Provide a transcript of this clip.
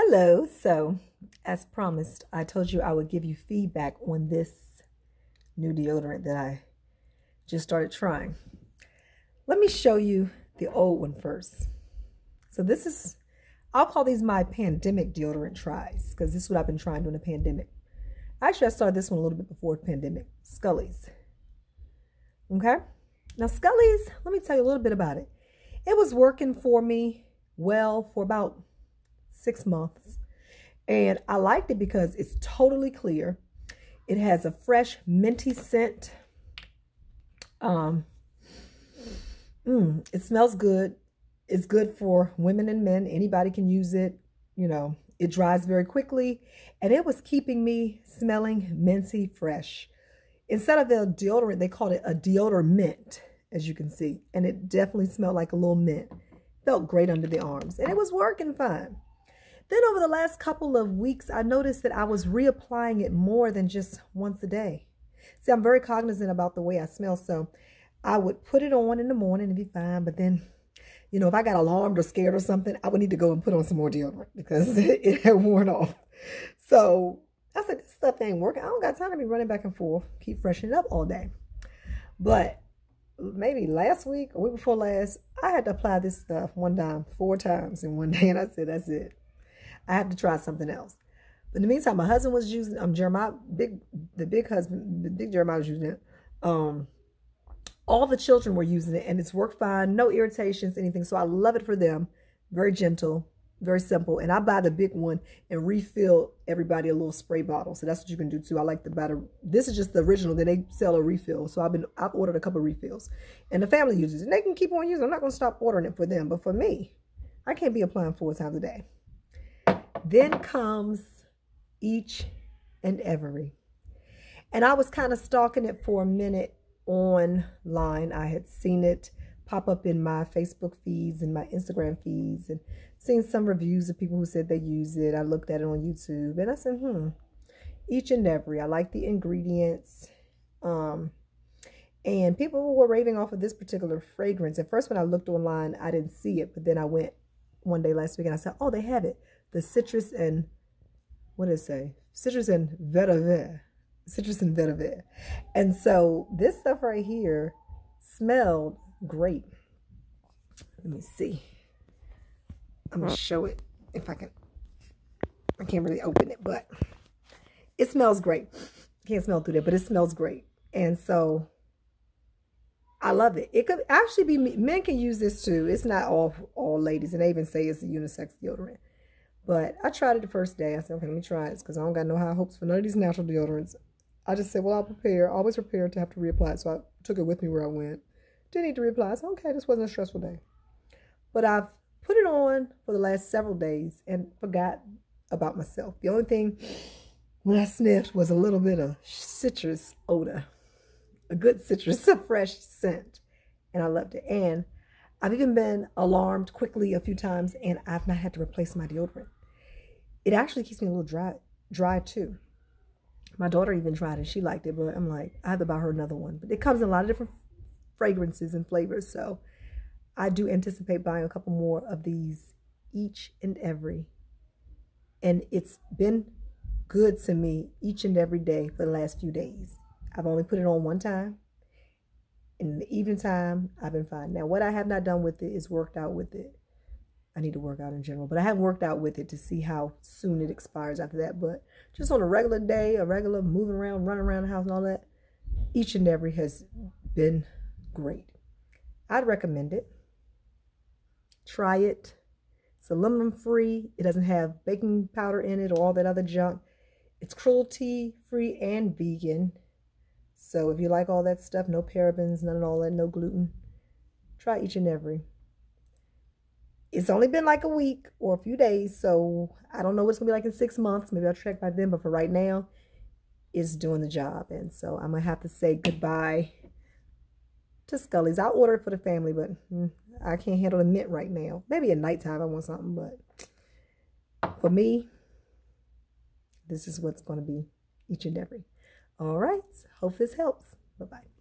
Hello. So, as promised, I told you I would give you feedback on this new deodorant that I just started trying. Let me show you the old one first. So, this is, I'll call these my pandemic deodorant tries because this is what I've been trying during the pandemic. Actually, I started this one a little bit before the pandemic. Scully's. Okay? Now, Scully's, let me tell you a little bit about it. It was working for me well for about six months. And I liked it because it's totally clear. It has a fresh minty scent. Um, mm, it smells good. It's good for women and men. Anybody can use it. You know, it dries very quickly. And it was keeping me smelling minty fresh. Instead of a deodorant, they called it a Deodormint, as you can see. And it definitely smelled like a little mint. Felt great under the arms. And it was working fine. Then over the last couple of weeks, I noticed that I was reapplying it more than just once a day. See, I'm very cognizant about the way I smell, so I would put it on in the morning and be fine. But then, you know, if I got alarmed or scared or something, I would need to go and put on some more deodorant because it had worn off. So I said, this stuff ain't working. I don't got time to be running back and forth, keep freshening up all day. But maybe last week or week before last, I had to apply this stuff one time, four times in one day. And I said, that's it. I have to try something else. But in the meantime, my husband was using um Jeremiah, big the big husband, the big Jeremiah was using it. Um, all the children were using it, and it's worked fine, no irritations, anything. So I love it for them. Very gentle, very simple. And I buy the big one and refill everybody a little spray bottle. So that's what you can do too. I like the better. This is just the original. Then they sell a refill. So I've been I've ordered a couple refills, and the family uses it. And they can keep on using. it. I'm not going to stop ordering it for them, but for me, I can't be applying four times a day. Then comes each and every. And I was kind of stalking it for a minute online. I had seen it pop up in my Facebook feeds and my Instagram feeds and seen some reviews of people who said they use it. I looked at it on YouTube and I said, hmm, each and every. I like the ingredients. Um, and people were raving off of this particular fragrance. At first, when I looked online, I didn't see it, but then I went one day last week and I said, oh, they have it the citrus and what did it say? Citrus and vetiver. Citrus and vetiver. And so this stuff right here smelled great. Let me see. I'm to show it if I can. I can't really open it, but it smells great. Can't smell through there, but it smells great. And so I love it. It could actually be men can use this too. It's not all all ladies, and they even say it's a unisex deodorant. But I tried it the first day. I said, okay, let me try it because I don't got no high hopes for none of these natural deodorants. I just said, well, I'll prepare, always prepare to have to reapply. So I took it with me where I went. Didn't need to reapply. I said, okay, this wasn't a stressful day. But I've put it on for the last several days and forgot about myself. The only thing when I sniffed was a little bit of citrus odor, a good citrus, a fresh scent. And I loved it. And I've even been alarmed quickly a few times and I've not had to replace my deodorant. It actually keeps me a little dry, dry too. My daughter even tried it. She liked it, but I'm like, I have to buy her another one. But it comes in a lot of different fragrances and flavors. So I do anticipate buying a couple more of these each and every. And it's been good to me each and every day for the last few days. I've only put it on one time. In the evening time, I've been fine. Now, what I have not done with it is worked out with it. I need to work out in general, but I haven't worked out with it to see how soon it expires after that. But just on a regular day, a regular moving around, running around the house and all that, each and every has been great. I'd recommend it. Try it. It's aluminum free. It doesn't have baking powder in it or all that other junk. It's cruelty free and vegan. So if you like all that stuff, no parabens, none of all that, no gluten, try each and every it's only been like a week or a few days, so I don't know what it's gonna be like in six months. Maybe I'll check by then, but for right now, it's doing the job. And so I'm gonna have to say goodbye to Scully's. I'll order it for the family, but mm, I can't handle the mint right now. Maybe at nighttime I want something, but for me, this is what's gonna be each and every. All right, hope this helps. Bye-bye.